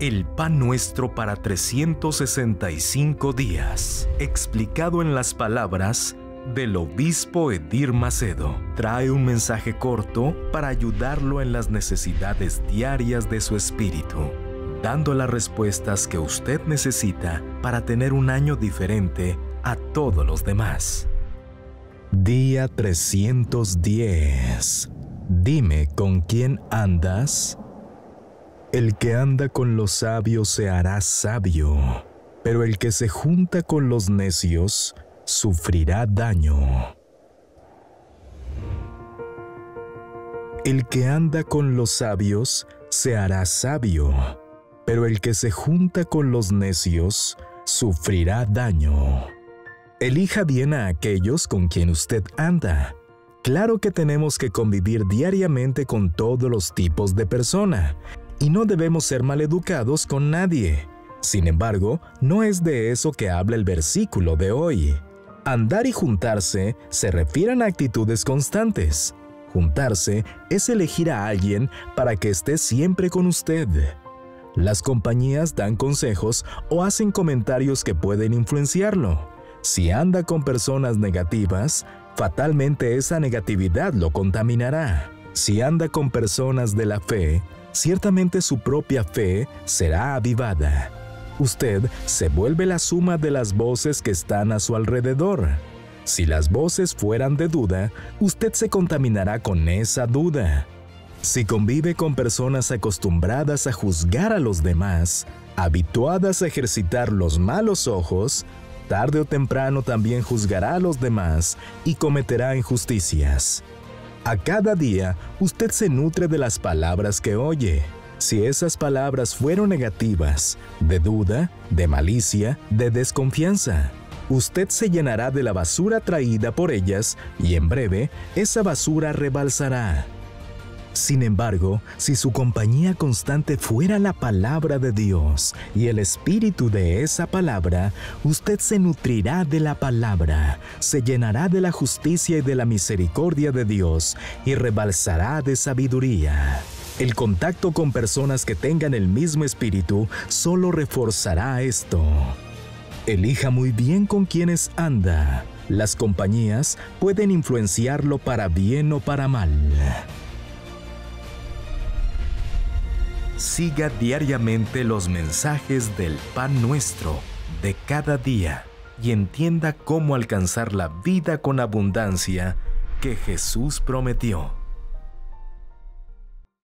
El pan nuestro para 365 días, explicado en las palabras del obispo Edir Macedo, trae un mensaje corto para ayudarlo en las necesidades diarias de su espíritu, dando las respuestas que usted necesita para tener un año diferente a todos los demás. Día 310. Dime con quién andas. El que anda con los sabios se hará sabio, pero el que se junta con los necios sufrirá daño. El que anda con los sabios se hará sabio, pero el que se junta con los necios sufrirá daño. Elija bien a aquellos con quien usted anda. Claro que tenemos que convivir diariamente con todos los tipos de persona, y no debemos ser maleducados con nadie. Sin embargo, no es de eso que habla el versículo de hoy. Andar y juntarse se refieren a actitudes constantes. Juntarse es elegir a alguien para que esté siempre con usted. Las compañías dan consejos o hacen comentarios que pueden influenciarlo. Si anda con personas negativas, fatalmente esa negatividad lo contaminará. Si anda con personas de la fe, ciertamente su propia fe será avivada. Usted se vuelve la suma de las voces que están a su alrededor. Si las voces fueran de duda, usted se contaminará con esa duda. Si convive con personas acostumbradas a juzgar a los demás, habituadas a ejercitar los malos ojos, tarde o temprano también juzgará a los demás y cometerá injusticias. A cada día usted se nutre de las palabras que oye. Si esas palabras fueron negativas, de duda, de malicia, de desconfianza, usted se llenará de la basura traída por ellas y en breve esa basura rebalsará. Sin embargo, si su compañía constante fuera la palabra de Dios y el espíritu de esa palabra, usted se nutrirá de la palabra, se llenará de la justicia y de la misericordia de Dios y rebalsará de sabiduría. El contacto con personas que tengan el mismo espíritu solo reforzará esto. Elija muy bien con quienes anda. Las compañías pueden influenciarlo para bien o para mal. Siga diariamente los mensajes del pan nuestro de cada día y entienda cómo alcanzar la vida con abundancia que Jesús prometió.